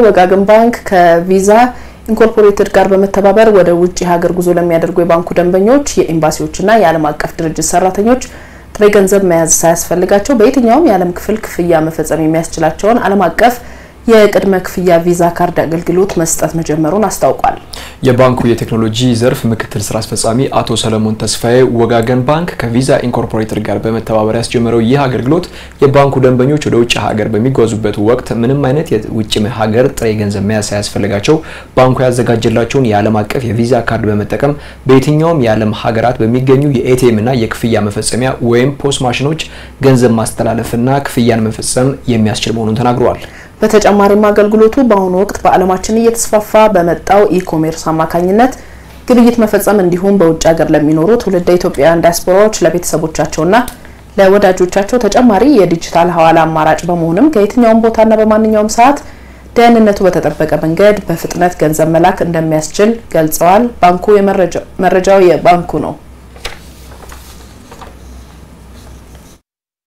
ወጋገን ባንክ ከቪዛ ኢንኮርፖሬትድ ጋር በመተባበር ወደ ውጭ ሀገር ጉዞ ለሚያደርጉ የባንኩ ደንበኞች የኤምባሲዎችና የዓለም አቀፍ ድርጅት ሰራተኞች ጥሬ ገንዘብ መያዝ ሳያስፈልጋቸው በየትኛውም የዓለም ክፍል ክፍያ መፈጸም የሚያስችላቸውን ዓለም አቀፍ የቅድመ ክፍያ ቪዛ ካርድ አገልግሎት መስጠት መጀመሩን አስታውቋል። የባንኩ የቴክኖሎጂ ዘርፍ ምክትል ስራ አስፈጻሚ አቶ ሰለሞን ተስፋዬ ወጋገን ባንክ ከቪዛ ኢንኮርፖሬትድ ጋር በመተባበር ያስጀመረው ይህ አገልግሎት የባንኩ ደንበኞች ወደ ውጭ ሀገር በሚጓዙበት ወቅት ምንም አይነት የውጭ ሀገር ጥሬ ገንዘብ መያዝ ሳያስፈልጋቸው ባንኩ ያዘጋጀላቸውን የዓለም አቀፍ የቪዛ ካርድ በመጠቀም በየትኛውም የዓለም ሀገራት በሚገኙ የኤቲኤም እና የክፍያ መፈጸሚያ ወይም POS ማሽኖች ገንዘብ ማስተላለፍና ክፍያን መፈጸም የሚያስችል መሆኑን ተናግረዋል። በተጨማሪም አገልግሎቱ በአሁኑ ወቅት በዓለማችን እየተስፋፋ በመጣው e-commerce አማካኝነት ግብይት መፈጸም እንዲሁም በውጭ ሀገር ለሚኖሩ ትውልደ ኢትዮጵያውያን ዲያስፖራዎች ለቤተሰቦቻቸውና ለወዳጆቻቸው ተጨማሪ የዲጂታል ሐዋላ አማራጭ በመሆንም ከየትኛውም ቦታና በማንኛውም ሰዓት ደህንነቱ በተጠበቀ መንገድ በፍጥነት ገንዘብ መላክ እንደሚያስችል ገልጸዋል። ባንኩ መረጃው የባንኩ ነው።